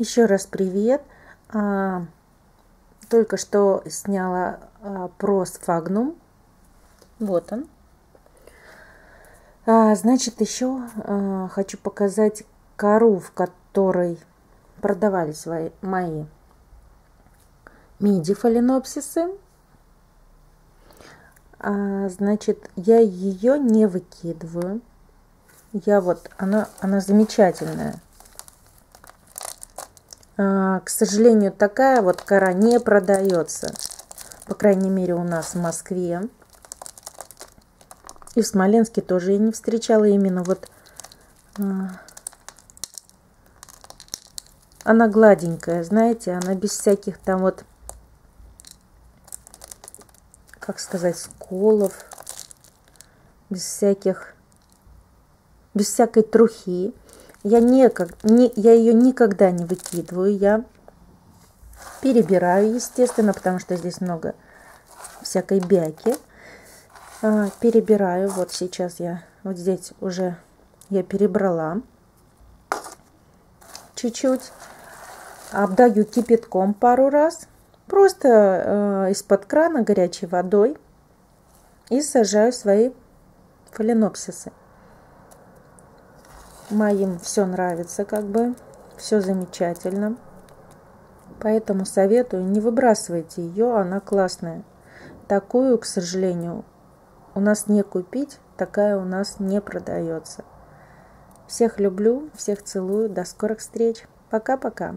Еще раз привет. А, только что сняла а, просфагнум. Вот он. А, значит, еще хочу показать кору, в которой продавались мои миди фаленопсисы. Значит, я ее не выкидываю. Я вот, она, она замечательная. А, к сожалению, такая вот кора не продается. По крайней мере, у нас в Москве. И в Смоленске тоже я не встречала именно вот... А, она гладенькая, знаете, она без всяких там вот, как сказать, сколов, без всяких, без всякой трухи. Я, не, не, я ее никогда не выкидываю, я перебираю, естественно, потому что здесь много всякой бяки. А, перебираю, вот сейчас я, вот здесь уже я перебрала чуть-чуть. Обдаю кипятком пару раз, просто э, из-под крана горячей водой и сажаю свои фаленопсисы моим все нравится, как бы, все замечательно. Поэтому советую, не выбрасывайте ее, она классная. Такую, к сожалению, у нас не купить, такая у нас не продается. Всех люблю, всех целую, до скорых встреч. Пока-пока.